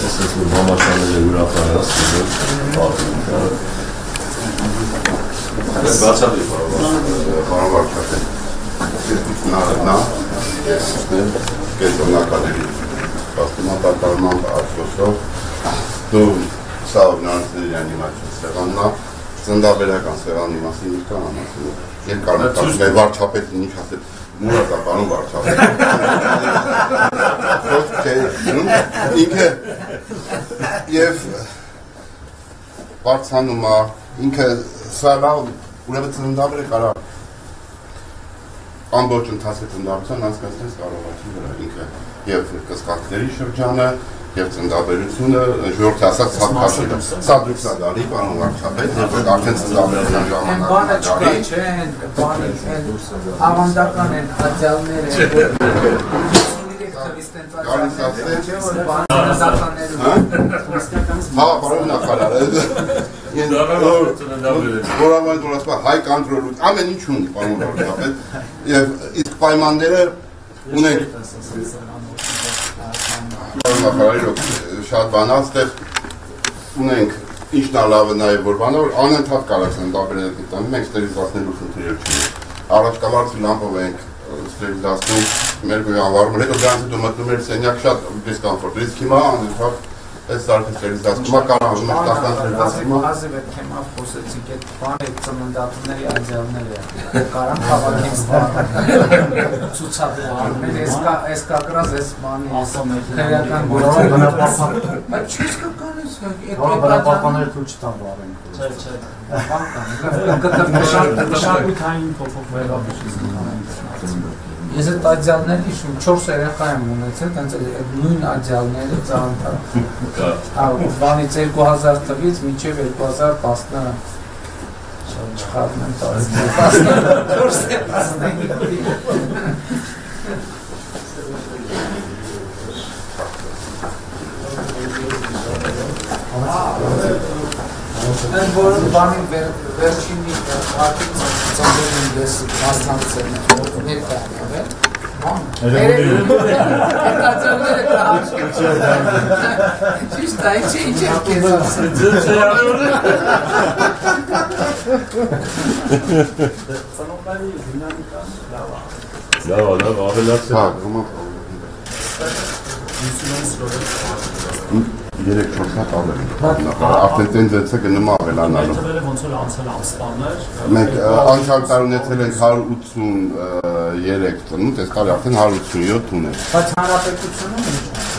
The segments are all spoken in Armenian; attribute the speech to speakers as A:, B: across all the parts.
A: Ես որ համաշխարհները ուրախանաս, պատմում կա։ Ես բացատի
B: Պարոն Վարչապետ, նա ես կենտրոնականների պաստիմանատարման արտոսով դու սա օրնանցների անիմացիոն սեղանն է, ծնդաբերական սեղանի մասին ինչ կան ամասին, երկար մտածում է վարչապետին ինչ ասել, մուրա դա պարոն վարչապետ։ Խոսք չէ, ինքը եւ բարձանում է, ինքը սա լավ ուրեմն ծննդաբերը կարա ամբողջ ընթացքը ծննդաբերության անցկացնես կարողացի վրա ինքը եւ կսկակների շրջանը եւ ծննդաբերությունը ժողովրդի ասած ցածր սադրուկսա դարի պարոն վարչապետ եւ արդեն ծննդաբերության
C: Այն բանը չկա, չէ, այն բանը, այն ավանդական են աջալները,
B: Գալիս ասել,
C: բանը
B: հա, պարոն նախարար, որ ամեն դուրս բա հայ կոնտրոլուց ամեն ինչ ունի պարոն վարչապետ եւ իսկ պայմանները ունենք շատ բանաստեղ ունենք ինչն է լավը նաև որ բանը որ անընդհատ կարած են դաբերել դիտան մենք ստերիզացնելու խնդիրը չի առաջ կալարցի լամպով ենք ստերիզացնում մեր գույնավարում հետո դրանց դու մտնում ես սենյակ շատ դիսկոմֆորտ իսկ հիմա անընդհատ այս է կարող է տասան ստերիզացնում է
C: Ազիվ այդ թեմա խոսեցինք, այդ բանը ծննդատների աջալները կարան քաղաքին ստանալ ցուցադրում։ Այս կա այս կակրած այս բանի քրեական գործը
D: բնապահպան
C: Բայց չես կկանես,
D: բնապահպանները թույլ չտան բարեն։
C: Չէ, չէ։ Բան կա։ Կկրկնշան
D: Մշակութային փոփոխվելը
C: Ես այդ աջալներ հիշում 4 երեխա եմ ունեցել, տենց այդ նույն աջալները ծանոթա։ Հա, բանից 2000 թվից մինչև 2019 չխառնեմ տալիս։ 14 Այն որ բանի վերջինի արդյունք ծանոթ են դες մասնակցել ներկա եղել։ Հետաձողները կհաշկեցին։ Ճիշտ է, ինչ ինչ է կեզում։
D: ծնողների դինամիկան լավ է։
A: Լավ, լավ, ավելացել։
B: հա գումա 3-4 հատ ավել արդեն տենց էցը գնում ավելանալու
D: Թվերը ոնց որ անցել ամսվաններ։
B: Մենք անցյալ տարի ունեցել ենք 183 ծնունդ, այս տարի արդեն 187 ունենք։
C: Բայց հանրապետությունը ինչ։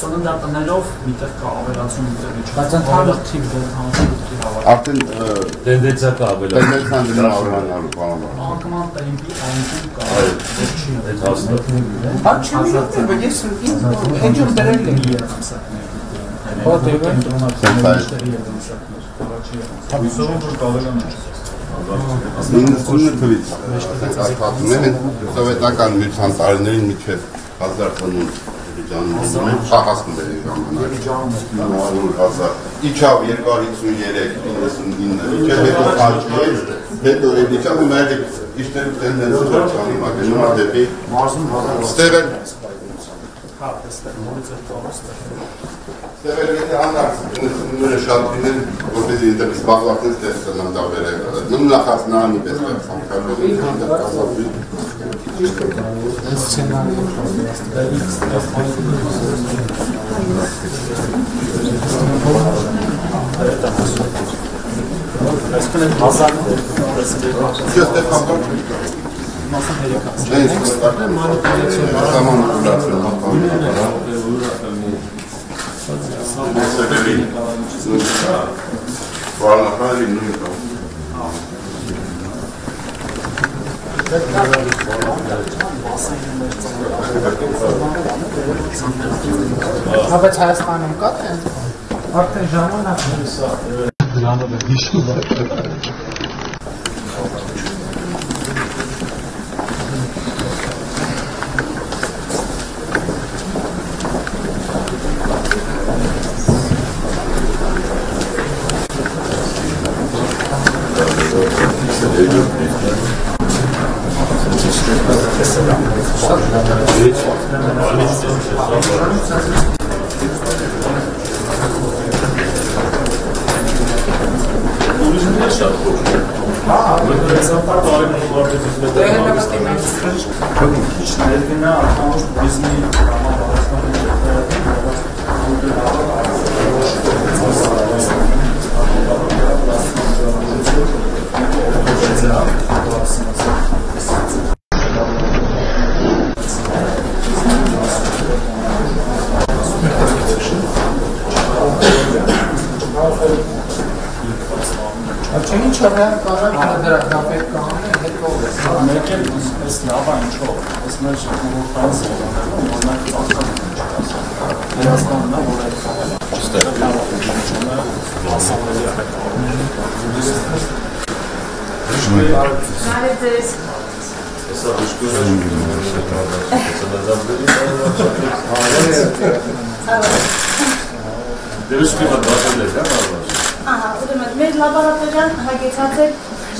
D: Ծննդատներով միտեղ կա ավելացում միտեղ ինչ։
C: Բայց ընդհանուր
D: թիվ դեր հանրապետքի հավաք։
B: Արդեն
A: Տենդենսիա կա ավելացել։
B: տենդենսիան դնում ավելանալու բանը։
D: Անկման տեմպի այնքան կա։
A: Այո,
D: Վերջինը
A: այդ հասնը։
C: Հա չի միտը, բայց ես ինչ որ դրել եմ։ Հա դե
D: Հուսով որ կավելանա։
B: 99 թվից այս պատմում են սովետական միության տարիներին միջև 1000 ծնունդ ջանում են խաղացնում են ժամանակ 1000 իջավ 253 99 իջավ հետո աճել հետո էլ իջավ ու մեր իջնել տենդենսը վերջանում է գնում է դեպի
D: Մարզում 1000
B: ստեղել
D: հա, տեսնել նորից այդ տոստը։
B: ստեղել եթե նույնը շատ լինեն որպեսզի ինտեր զբաղվածից տեսնեն դավերը նույն նախած նանի պես ցանկալու կազապի
C: սցենարը
D: Այսինքն în
B: scenariu. Spune-mi,
D: Mazan, Eu,
B: Stefan, Am anulat Să revenim. Cu al nu
C: e բայց Հայաստանում կա թե արդեն ժամանակն է սա
D: է հիշում։
A: Բալից։ Հա,
C: Աչի ինչ է կարող դրա դապետ կանե հետո
D: մեկ էլ այս լավ է ինչով այս մեր ժողովրդային զորաներում օրինակ ծաղկան Հայաստանն է որ
A: է։ հա,
E: Ահա, ուրեմն մեր լաբորատորիան հագեցած է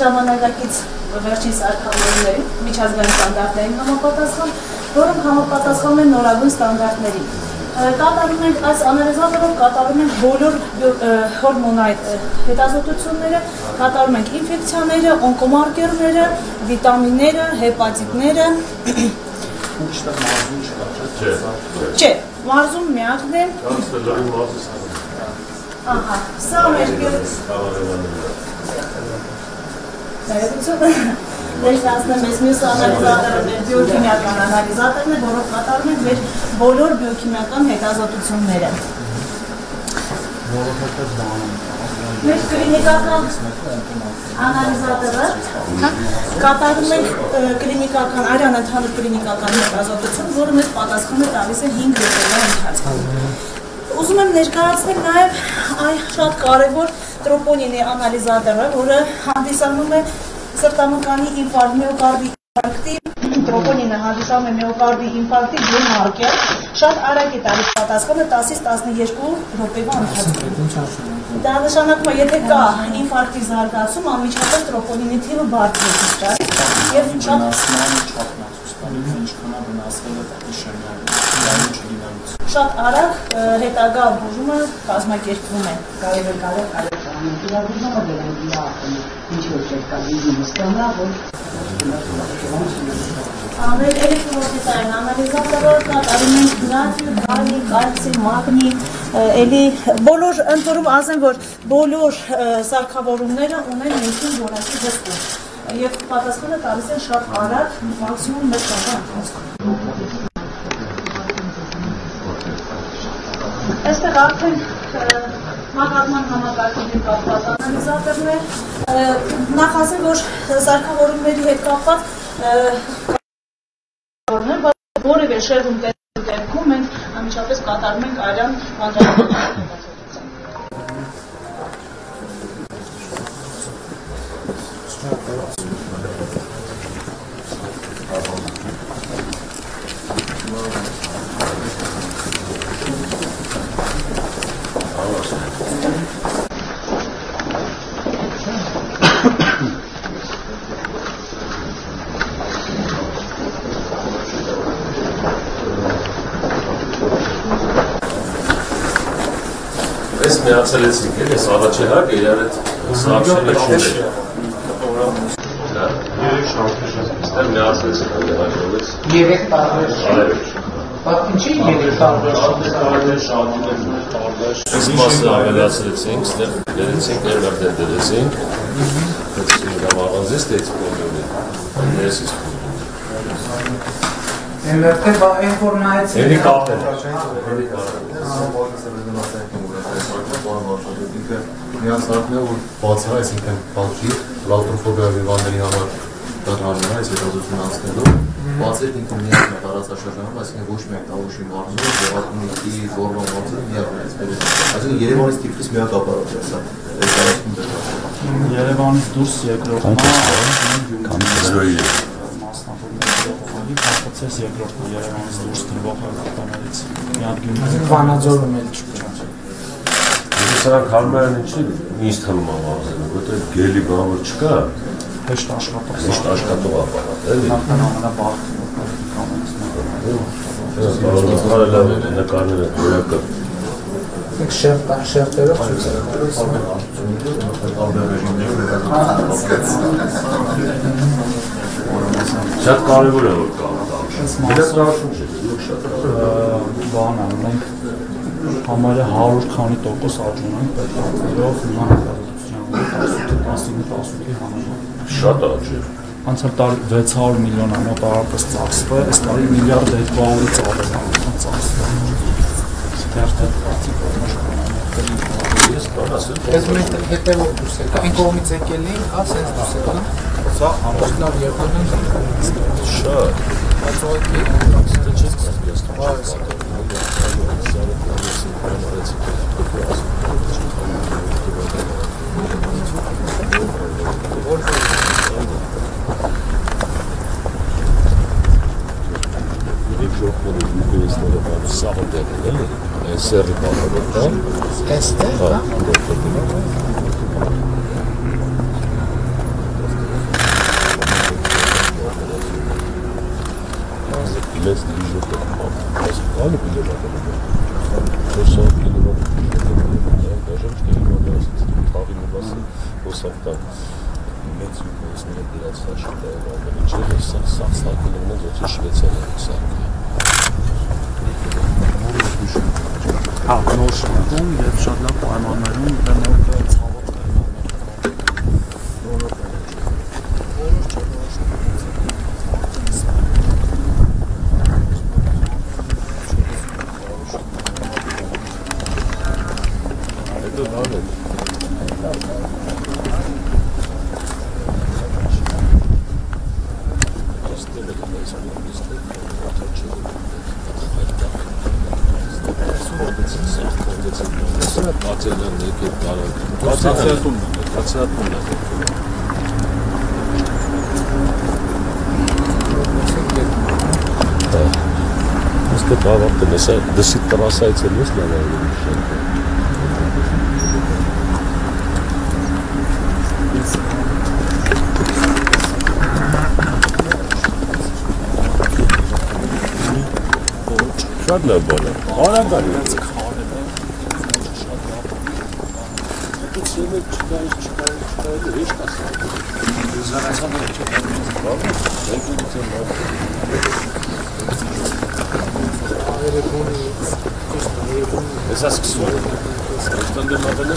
E: ժամանակակից վերջին սարքավորումների միջազգային ստանդարտներին համապատասխան, որոնք համապատասխանում են նորագույն ստանդարտներին։ Կատարում ենք այս անալիզատորով կատարում ենք բոլոր հորմոնային հետազոտությունները, կատարում ենք ինֆեկցիաները, օնկոմարկերները, վիտամինները, հեպատիտները,
D: ուշտեղ մարզում չկա
A: Չէ։
E: չէ, մարզում միակն է,
A: Կանց լրի մարզից
E: ահա, սա մեր Ներողություն։ Ներկայացնեմ ես մյուս անալիզատորը մեր բիոքիմիական անալիզատորն է, որով կատարում ենք մեր բոլոր բիոքիմիական հետազոտությունները։ Մեր կլինիկական անալիզատորը հա, կատարում ենք կլինիկական, արյան ընդհանուր կլինիկական հետազոտություն, որը մեզ պատասխան է տալիս է 5 րոպեվա ընթացքում։ Ուզում եմ ներկայացնել նաև այ շատ կարևոր տրոպոնինի անալիզատորը, որը հանդիսանում է սրտամկանի ինֆարկտ, միոկարդի ինֆարկտի, տրոպոնինը հանդիսանում է միոկարդի ինֆարկտի բիոմարկեր, շատ արագ է տալիս պատասխանը 10-ից 12 րոպեվա ընթացքում։
C: ինչ ասում
E: Դա նշանակում է, եթե կա ինֆարկտի զարգացում, անմիջապես տրոպոնինի թիվը բարձր է ճիշտ եւ շատ
D: վնասման չափն ասուստանում ինչքան է վնասվել է պատիշենյանը դա չլինելուց
E: շատ արագ հետագա բուժումը կազմակերպվում է։
F: Կարևոր կարող կարելի է իրավունքը դերան դիա ինչ որ չկա դիզի մստանա որ
E: Անել էլեկտրոդիտային անալիզատորը կատարում ենք նատրիում, կալի, կալցի, մագնի, էլի բոլոր ընդորում ասեմ, որ բոլոր սարքավորումները ունեն ներքին որակի դեպքում եւ պատասխանը տալիս են շատ արագ, մաքսիմում 1 տարվա ընթացքում։ Այստեղ արդեն մակարդման համակարգի հետ կապված անալիզատորն է։ Ը, Նախ ասեմ, որ սարքավորումների հետ կապված բայց որևէ շեղում տեսնելու դեպքում մենք անմիջապես կատարում ենք արյան վանդալական
A: Այս միացրեցինք, էլ ես առաջի հակը իրար հետ սարքշենի շուր է։ Դա։ Ստեղ միացրեցինք հաջողվեց։
C: Երեք տարբեր։
A: Արևելք։
C: Բայց ինչի երեք տարբեր։
D: տարբեր շահույթներ տարբեր
A: Այս մասը ավելացրեցինք, ստեղ դերեցինք, ներմերդեր դերեցինք։ Հետո դա մաղանձից դեց բոլորը։ Ներսից։
C: Էմերտե բա այն որ նայեց։
A: Էլի կապել։
G: միացնարկն է, որ բացա, այսինքն բալջի, լաուտրոֆոբիա վիվանների համար դատարանում է, այս հետազոտությունը անցնելու, բացել ինքը միակն է տարածաշրջանում, այսինքն ոչ միակ Տավուշի մարզում, Գեղատունի, Զորվա մարզում միակն է այսպես։ Այսինքն Երևանից Տիֆլիս միակ ապարատը է սա։ Այս տարածքում դեռ։
D: Երևանից դուրս երկրորդն է
A: Զրոյի։
D: կապացես երկրորդն է Երևանից դուրս դրվող հաղթանակից մի գյուղի
C: Վանաձորում էլ չկա։
A: Սրանք հարմարան ինչի ինձ թվում է վազել, որտեղ գելի բան որ չկա,
D: հեշտ աշխատող
A: միշտ աշխատող ապարատ, էլի։
D: նախքան ամենաբաղ կամենցնում
A: Բարոյական լավ նկարներ են, որակը
C: Մենք շերտ շերտերով ցույց
A: շատ կարևոր է որ կա։ Չէ, դուք շատ
D: բանը մենք համարյա 100 քանի տոկոս աճում ենք պետքով հիմա հաղորդության 18-18-ի համեմատ
A: շատ աճ է։
D: անցյալ տարի 600 միլիոն ամա տարապես ծախսվել, այս տարի միլիարդ 200-ից ավել է ծախսվել։ Ստերտը
A: Ես բան ասել,
C: Ես մենք հետևով դուրս եկա, այն կողմից եկել էինք, հա, սենց դուրս եկա։ Սա լավ եկան են։
A: շատ
C: Բայց ուղղակի
A: Դա չես զգացում։ Սաղը դերն էլի, սերի բանը, հա։
C: էստե, հա։
A: մեծ դիժոտ է բայց բանը բիլը Որսով կինո դաժան չկա իմաստը թաղի նվասը հոսավտա մեծ յուգոսները դրած ֆաշիստը ամեն ինչը սա սա ստակելն է ոչի շվեյցարիա սա
D: հա նոր շտում եւ շատ լավ պայմաններում դա նոր ցավոտ
A: հետո լավ է Աստեղ է դες մոստը աչաչը Սա բացելն է եկել կարող։ Բացելն է, բավական է, սա դսի տրասայից էլ ես լավ է։ Շատ լավ բան է։ Արագ possível de tirar do risco passado.
D: Usar essa garantia para a prova,
A: bem como você mostra. Essas que são, eles estão demandando